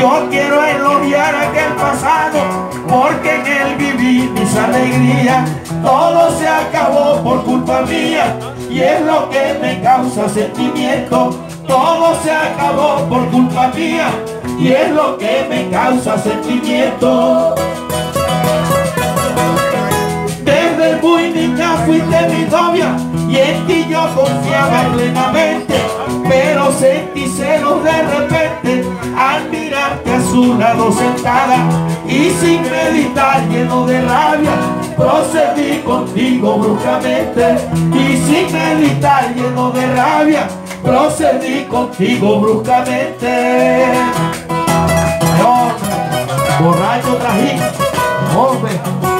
Yo quiero elogiar aquel pasado, porque en él viví mis alegrías. Todo se acabó por culpa mía, y es lo que me causa sentimiento. Todo se acabó por culpa mía, y es lo que me causa sentimiento. Confiaba plenamente, pero sentí celos de repente al mirarte a su lado sentada y sin meditar lleno de rabia procedí contigo bruscamente y sin meditar lleno de rabia procedí contigo bruscamente. borracho trajín, hombre.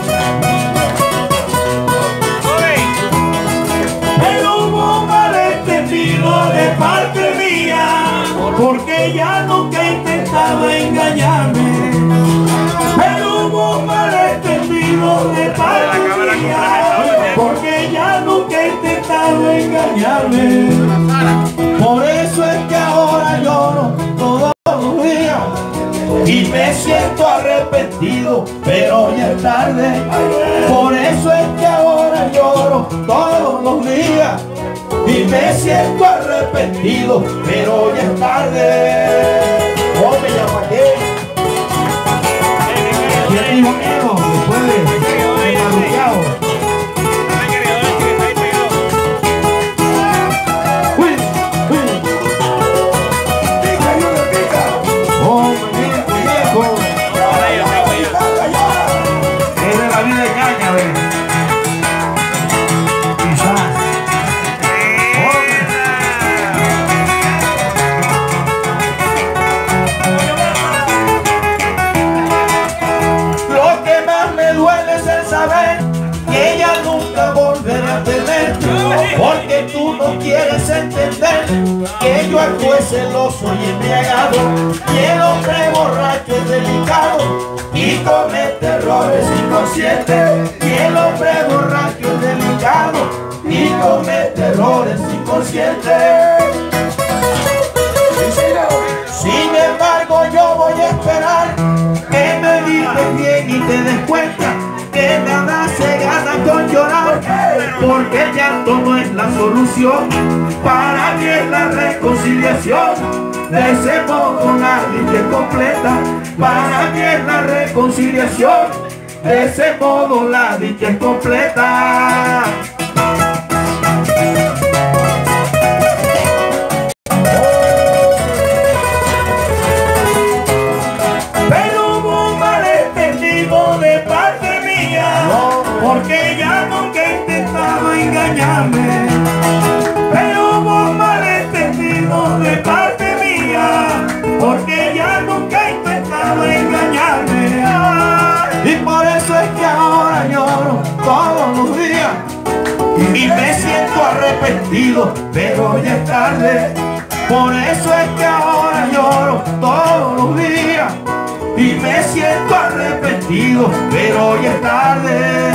Porque ya nunca intentaba engañarme. Pero hubo malentendido de parte mía, porque ya nunca intentaba engañarme. Por eso es que ahora lloro todos los días y me siento arrepentido, pero ya es tarde. Por eso es que ahora lloro todos los días y me siento arrepentido, pero ya es tarde. Oh, me llama qué. ¿Quién dijo Porque tú no quieres entender que yo actúe celoso y embriagado Y el hombre borracho es delicado y comete errores inconscientes Y el hombre borracho es delicado y comete errores inconscientes. Sin embargo yo voy a esperar que me digas bien y te des cuenta porque el llanto no es la solución para es la reconciliación de ese modo la dicha es completa para es la reconciliación de ese modo la dicha es completa. Pero hubo un malentendido de parte mía Porque ella de parte mía Porque ella nunca intentaba engañarme Y por eso es que ahora lloro todos los días y me siento arrepentido, pero ya es tarde. Por eso es que ahora lloro todos los días y me siento arrepentido, pero ya es tarde.